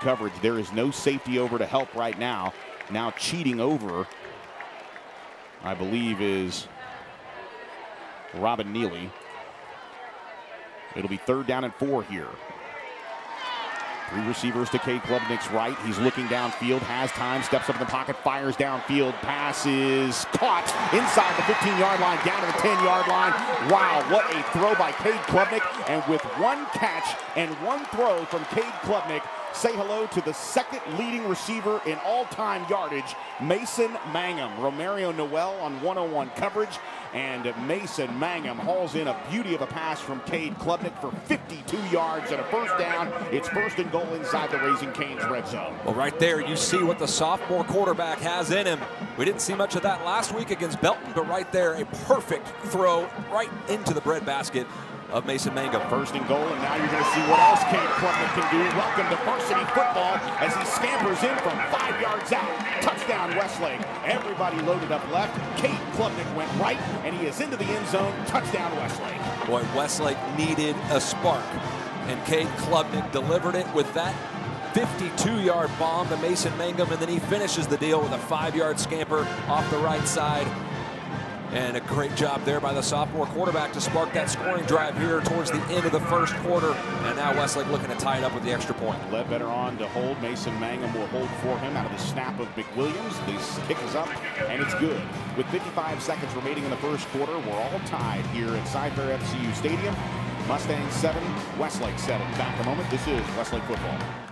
coverage. There is no safety over to help right now. Now cheating over, I believe, is Robin Neely. It'll be third down and four here. Three receivers to Cade Klubnik's right. He's looking downfield, has time, steps up in the pocket, fires downfield. Pass is caught inside the 15 yard line, down to the 10 yard line. Wow, what a throw by Cade Klubnik. And with one catch and one throw from Cade Klubnik, say hello to the second leading receiver in all time yardage, Mason Mangum. Romario Noel on 101 coverage, and Mason Mangum hauls in a beauty of a pass from Cade Klubnik for 52 yards and a first down. It's first and goal inside the Raising Cane's red zone. Well, right there, you see what the sophomore quarterback has in him. We didn't see much of that last week against Belton, but right there, a perfect throw right into the breadbasket of Mason Mangum. First and goal, and now you're going to see what else Cade Klubnik can do. Welcome to varsity football as he scampers in from five yards out. Touchdown, Westlake. Everybody loaded up left. Cade Klubnik went right, and he is into the end zone. Touchdown, Westlake. Boy, Westlake needed a spark, and Cade Klubnik delivered it with that 52-yard bomb to Mason Mangum, and then he finishes the deal with a five-yard scamper off the right side. And a great job there by the sophomore quarterback to spark that scoring drive here towards the end of the first quarter. And now Westlake looking to tie it up with the extra point. Ledbetter on to hold. Mason Mangum will hold for him out of the snap of McWilliams. The kick is up, and it's good. With 55 seconds remaining in the first quarter, we're all tied here at Cy-Fair FCU Stadium. Mustangs 7, Westlake 7. Back a moment. This is Westlake football.